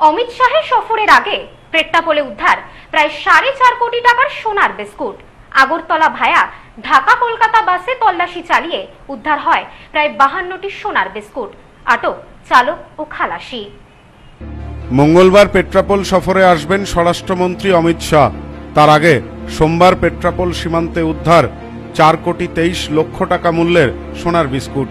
অমিত শাহের সফরের আগে পেট্টাপোলে উদ্ধার প্রায় সাড়ে চার কোটি টাকার সোনার বিস্কুট। আগরতলা ভায়া ঢাকা কলকাতা বাসে তল্লাশি চালিয়ে উদ্ধার হয় প্রায় বাহান্নটি সোনার বিস্কুট। আটক, চালক ও খালাসি। মঙ্গলবার পেট্রাপোল সফরে আসবেন স্বরাষ্ট্রমন্ত্রী অমিত শাহ। তার আগে সোমবার পেট্রাপোল সীমান্তে উদ্ধার চার কোটি তেইশ লক্ষ টাকা মূল্যের সোনার বিস্কুট।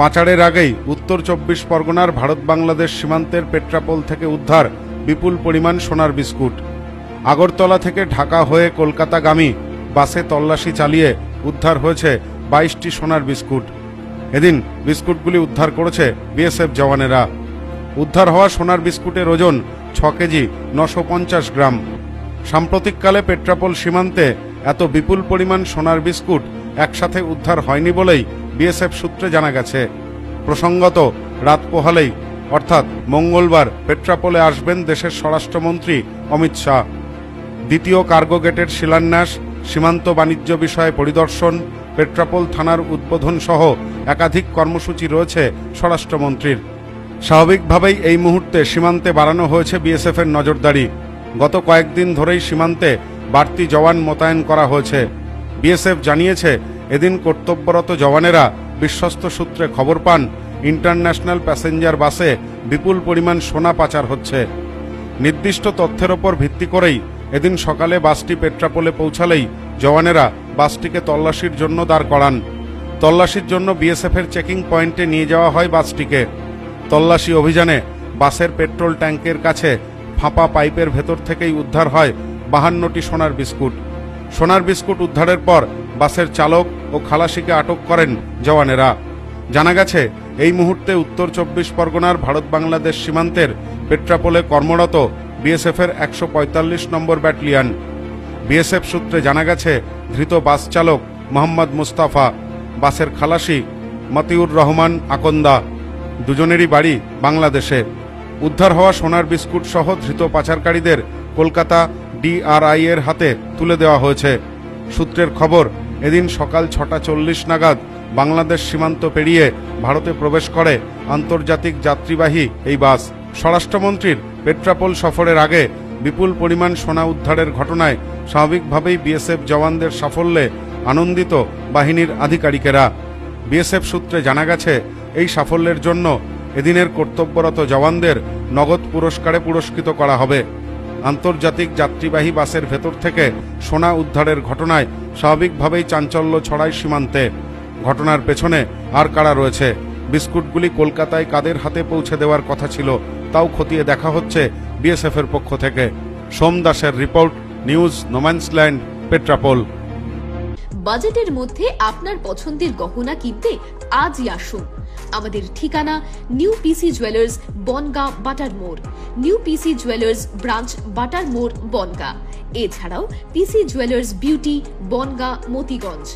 পাচারের আগেই উত্তর চব্বিশ পরগনার ভারত বাংলাদেশ সীমান্তের পেট্রাপোল থেকে উদ্ধার বিপুল পরিমাণ সোনার বিস্কুট। আগরতলা থেকে ঢাকা হয়ে কলকাতাগামী বাসে তল্লাশি চালিয়ে উদ্ধার হয়েছে বাইশটি সোনার বিস্কুট। এদিন বিস্কুটগুলি উদ্ধার করেছে বিএসএফ জওয়ানেরা। উদ্ধার হওয়া সোনার বিস্কুটের ওজন ছ কেজি নশো গ্রাম। সাম্প্রতিককালে পেট্রাপোল সীমান্তে এত বিপুল পরিমাণ সোনার বিস্কুট একসাথে উদ্ধার হয়নি বলেই বিএসএফ সূত্রে জানা গেছে, প্রসঙ্গত রাত পোহালেই, অর্থাৎ মঙ্গলবার পেট্রাপোলে আসবেন দেশের স্বরাষ্ট্রমন্ত্রী অমিত শাহ। দ্বিতীয় কার্গো গেটের শিলান্যাস, সীমান্ত বাণিজ্য বিষয়ে পরিদর্শন, পেট্রাপোল থানার উদ্বোধন সহ একাধিক কর্মসূচি রয়েছে স্বরাষ্ট্রমন্ত্রীর। স্বাভাবিকভাবেই এই মুহূর্তে সীমান্তে বাড়ানো হয়েছে বিএসএফের নজরদারি। গত কয়েকদিন ধরেই সীমান্তে বাড়তি জওয়ান মোতায়েন করা হয়েছে। বিএসএফ জানিয়েছে এদিন কর্তব্যরত জওয়ানেরা বিশ্বস্ত সূত্রে খবর পান, ইন্টারন্যাশনাল প্যাসেঞ্জার বাসে বিপুল পরিমাণ সোনা পাচার হচ্ছে। নির্দিষ্ট তথ্যের ওপর ভিত্তি করেই এদিন সকালে বাসটি পেট্রাপোলে পৌঁছালেই জওয়ানেরা বাসটিকে তল্লাশির জন্য দাঁড় করান। তল্লাশির জন্য বিএসএফের চেকিং পয়েন্টে নিয়ে যাওয়া হয় বাসটিকে। তল্লাশি অভিযানে বাসের পেট্রোল ট্যাঙ্কের কাছে ফাঁপা পাইপের ভেতর থেকেই উদ্ধার হয় বাহান্নটি সোনার বিস্কুট। সোনার বিস্কুট উদ্ধারের পর বাসের চালক ও খালাসিকে আটক করেন জওয়ানেরা। জানা গেছে, এই মুহূর্তে উত্তর চব্বিশ পরগনার ভারত বাংলাদেশ সীমান্তের পেট্রাপোলে কর্মরত বিএসএফের একশো পঁয়তাল্লিশ নম্বর ব্যাটালিয়ন। বিএসএফ সূত্রে জানা গেছে, ধৃত বাস চালক মোহাম্মদ মুস্তাফা, বাসের খালাসি মতিউর রহমান আকন্দা, দুজনেরই বাড়ি বাংলাদেশে। উদ্ধার হওয়া সোনার বিস্কুট সহ ধৃত পাচারকারীদের কলকাতা ডিআরআই এর হাতে তুলে দেওয়া হয়েছে। সূত্রের খবর, এদিন সকাল ছটা চল্লিশ নাগাদ বাংলাদেশ সীমান্ত পেরিয়ে ভারতে প্রবেশ করে আন্তর্জাতিক যাত্রীবাহী এই বাস। স্বরাষ্ট্রমন্ত্রীর পেট্রাপোল সফরের আগে বিপুল পরিমাণ সোনা উদ্ধারের ঘটনায় স্বাভাবিকভাবেই বিএসএফ জওয়ানদের সাফল্যে আনন্দিত বাহিনীর আধিকারিকেরা। বিএসএফ সূত্রে জানা গেছে, এই সাফল্যের জন্য এদিনের কর্তব্যরত জওয়ানদের নগদ পুরস্কারে পুরস্কৃত করা হবে। আন্তর্জাতিক যাত্রীবাহী বাসের ভেতর থেকে সোনা উদ্ধারের ঘটনায় স্বাভাবিকভাবেই চাঞ্চল্য ছড়ায় সীমান্তে। ঘটনার পেছনে আর কারা রয়েছে? বিস্কুটগুলি কলকাতায় কাদের হাতে পৌঁছে দেওয়ার কথা ছিল, তাও খতিয়ে দেখা হচ্ছে বিএসএফের পক্ষ থেকে। সোম দাসের রিপোর্ট, নিউজ, নোম্যান্সল্যান্ড, পেট্রাপোল। বাজেটের মধ্যে আপনার পছন্দের গহনা কিনতে আজই আসুন। আমাদের ঠিকানা new PC jewellers, Bongaon, Batar মোড়। New PC jewellers branch, Batar মোড়, বনগা। এছাড়াও PC jewellers beauty, Bongaon, Motiganj.